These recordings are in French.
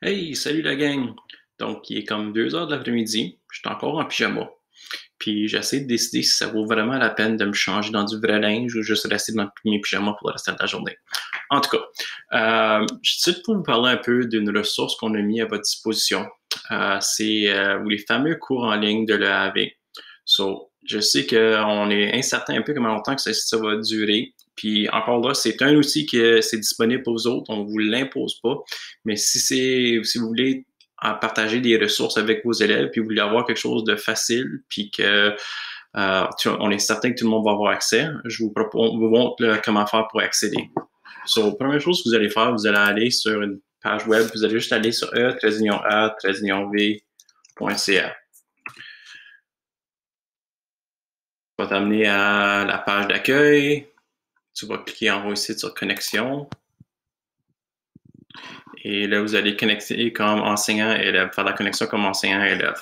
Hey, salut la gang! Donc, il est comme 2 heures de l'après-midi, je suis encore en pyjama. Puis j'essaie de décider si ça vaut vraiment la peine de me changer dans du vrai linge ou juste rester dans mes pyjamas pour le reste de la journée. En tout cas, euh, je suis pour vous parler un peu d'une ressource qu'on a mis à votre disposition. Euh, c'est euh, les fameux cours en ligne de l'EAV. So, je sais qu'on est incertain un peu comment longtemps que ça, ça va durer. Puis encore là, c'est un outil qui est, disponible pour vous autres. On ne vous l'impose pas. Mais si c'est si vous voulez partager des ressources avec vos élèves, puis vous voulez avoir quelque chose de facile, puis que euh, on est certain que tout le monde va avoir accès, je vous propose, vous montre comment faire pour accéder. So, première chose que vous allez faire, vous allez aller sur une page web, vous allez juste aller sur e a vca va t'amener à la page d'accueil tu vas cliquer en haut ici sur connexion. Et là, vous allez connecter comme enseignant-élève, faire la connexion comme enseignant-élève.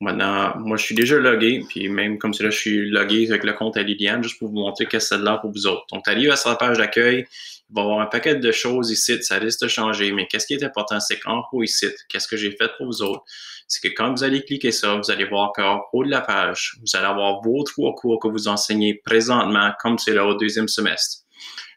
Maintenant, moi, je suis déjà logué, puis même comme cela, je suis logué avec le compte à Liliane, juste pour vous montrer qu'est-ce que c'est là pour vous autres. Donc, tu arrives à sa page d'accueil, il va y avoir un paquet de choses ici, ça risque de changer, mais qu'est-ce qui est important, c'est qu'en haut ici, qu'est-ce que j'ai fait pour vous autres? C'est que quand vous allez cliquer ça, vous allez voir qu'en haut de la page, vous allez avoir vos trois cours que vous enseignez présentement, comme c'est là au deuxième semestre.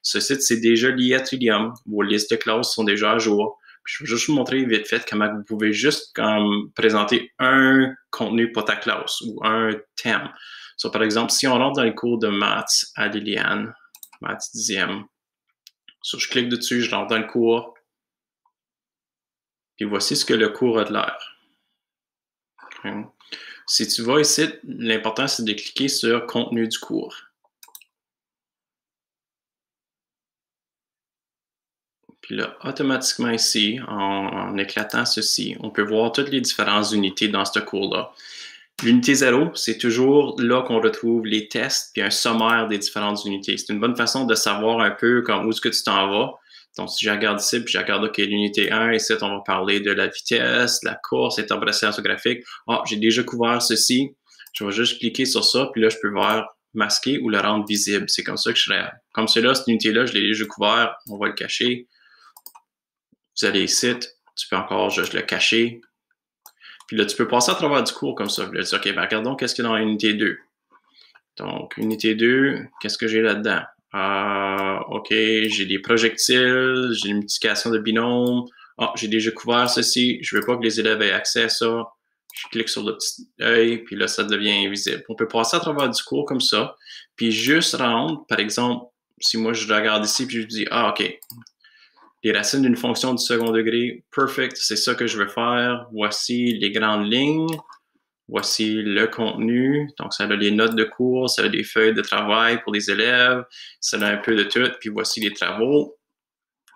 Ce site, c'est déjà lié à Trillium. Vos listes de classes sont déjà à jour. je vais juste vous montrer vite fait comment vous pouvez juste comme, présenter un contenu pour ta classe ou un thème. Par exemple, si on rentre dans les cours de maths à Liliane, maths 10e, so, je clique dessus, je rentre dans le cours, puis voici ce que le cours a de l'air. Si tu vas ici, l'important c'est de cliquer sur contenu du cours. Puis là, automatiquement ici, en, éclatant ceci, on peut voir toutes les différentes unités dans ce cours-là. L'unité 0, c'est toujours là qu'on retrouve les tests puis un sommaire des différentes unités. C'est une bonne façon de savoir un peu comme où est-ce que tu t'en vas. Donc, si je regarde ici, puis je regarde, OK, l'unité 1, ici, on va parler de la vitesse, la course, interprétation graphique. Ah, j'ai déjà couvert ceci. Je vais juste cliquer sur ça, puis là, je peux voir masquer ou le rendre visible. C'est comme ça que je serais. Comme cela, cette unité-là, je l'ai déjà couvert. On va le cacher. Vous allez ici, tu peux encore juste le cacher. Puis là, tu peux passer à travers du cours comme ça. Puis là, tu dis, OK, ben regardons qu'est-ce qu'il y a dans l'unité 2. Donc, unité 2, qu'est-ce que j'ai là-dedans? Euh, OK, j'ai des projectiles, j'ai une multiplication de binôme. Ah, j'ai déjà couvert ceci. Je ne veux pas que les élèves aient accès à ça. Je clique sur le petit œil, puis là, ça devient invisible. On peut passer à travers du cours comme ça, puis juste rendre, par exemple, si moi je regarde ici, puis je dis, ah, OK, les racines d'une fonction du second degré. Perfect, c'est ça que je veux faire. Voici les grandes lignes. Voici le contenu. Donc, ça a les notes de cours, ça a des feuilles de travail pour les élèves, ça a un peu de tout. Puis voici les travaux.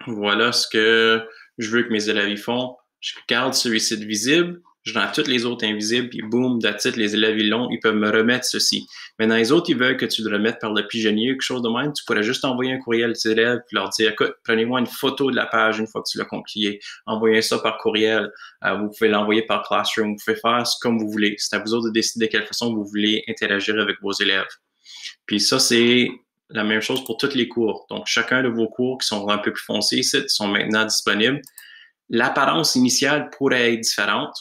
Voilà ce que je veux que mes élèves y font. Je garde celui-ci visible je rends toutes les autres invisibles, puis boum, d'attitude, les élèves, ils l'ont, ils peuvent me remettre ceci. Maintenant, les autres, ils veulent que tu le remettes par le pigeonnier, quelque chose de même, tu pourrais juste envoyer un courriel aux élèves, puis leur dire, écoute, prenez-moi une photo de la page une fois que tu l'as complié. Envoyez ça par courriel. Euh, vous pouvez l'envoyer par Classroom. Vous pouvez faire comme vous voulez. C'est à vous autres de décider de quelle façon vous voulez interagir avec vos élèves. Puis ça, c'est la même chose pour tous les cours. Donc, chacun de vos cours qui sont un peu plus foncés ici sont maintenant disponibles. L'apparence initiale pourrait être différente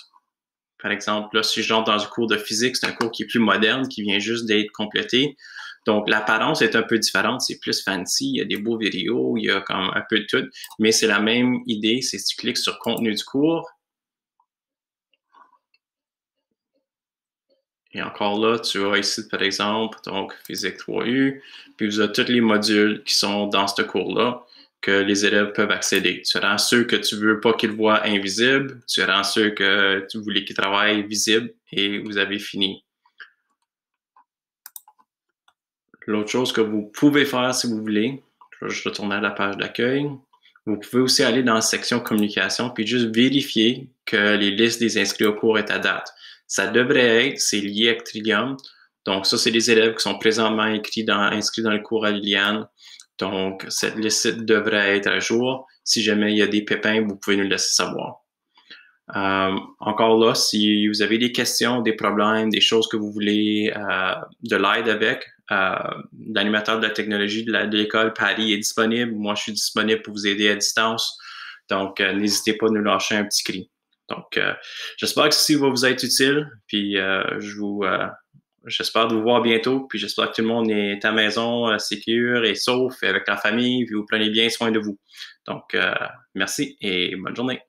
par exemple, là, si je rentre dans un cours de physique, c'est un cours qui est plus moderne, qui vient juste d'être complété. Donc, l'apparence est un peu différente, c'est plus fancy, il y a des beaux vidéos, il y a comme un peu de tout, mais c'est la même idée, c'est si tu cliques sur contenu du cours, Et encore là, tu as ici, par exemple, donc physique 3U, puis vous avez tous les modules qui sont dans ce cours-là que les élèves peuvent accéder. Tu rends ceux que tu veux pas qu'ils voient invisibles, tu rends ceux que tu voulais qu'ils travaillent visibles et vous avez fini. L'autre chose que vous pouvez faire si vous voulez, je retourner à la page d'accueil. Vous pouvez aussi aller dans la section communication puis juste vérifier que les listes des inscrits au cours est à date. Ça devrait être, c'est lié avec Trillium. Donc, ça, c'est les élèves qui sont présentement inscrits dans, inscrits dans le cours à Liliane. Donc, cette, le site devrait être à jour. Si jamais il y a des pépins, vous pouvez nous le laisser savoir. Euh, encore là, si vous avez des questions, des problèmes, des choses que vous voulez euh, de l'aide avec, euh, l'animateur de la technologie de l'école Paris est disponible. Moi, je suis disponible pour vous aider à distance. Donc, n'hésitez pas à nous lâcher un petit cri. Donc, j'espère que ceci va vous être utile. Puis, je vous, j'espère vous voir bientôt. Puis, j'espère que tout le monde est à la maison, sécure et sauf, avec la famille. Puis, vous prenez bien soin de vous. Donc, merci et bonne journée.